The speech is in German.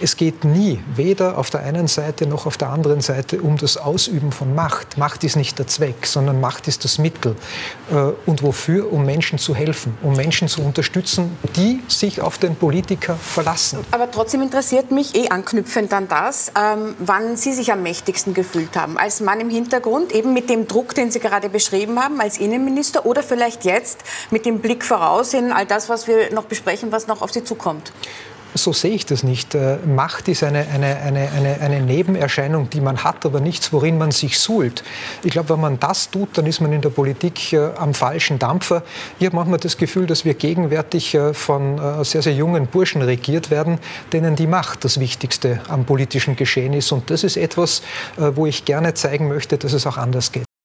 Es geht nie, weder auf der einen Seite noch auf der anderen Seite, um das Ausüben von Macht. Macht ist nicht der Zweck, sondern Macht ist das Mittel. Äh, und wofür? Um Menschen zu helfen, um Menschen zu unterstützen, die sich auf den Politiker verlassen. Aber trotzdem interessiert mich, eh anknüpfend an das, ähm, wann Sie sich am mächtigsten gefühlt haben. Als Mann im Hintergrund, eben mit dem Druck, den Sie gerade beschrieben haben, als Innenminister oder vielleicht jetzt mit dem Blick voraus in all das, was wir noch besprechen, was noch auf Sie zukommt? So sehe ich das nicht. Äh, Macht ist eine, eine, eine, eine, eine Nebenerscheinung, die man hat, aber nichts, worin man sich suhlt. Ich glaube, wenn man das tut, dann ist man in der Politik äh, am falschen Dampfer. Ich habe manchmal das Gefühl, dass wir gegenwärtig äh, von sehr, sehr jungen Burschen regiert werden, denen die Macht das Wichtigste am politischen Geschehen ist. Und das ist etwas, wo ich gerne zeigen möchte, dass es auch anders geht.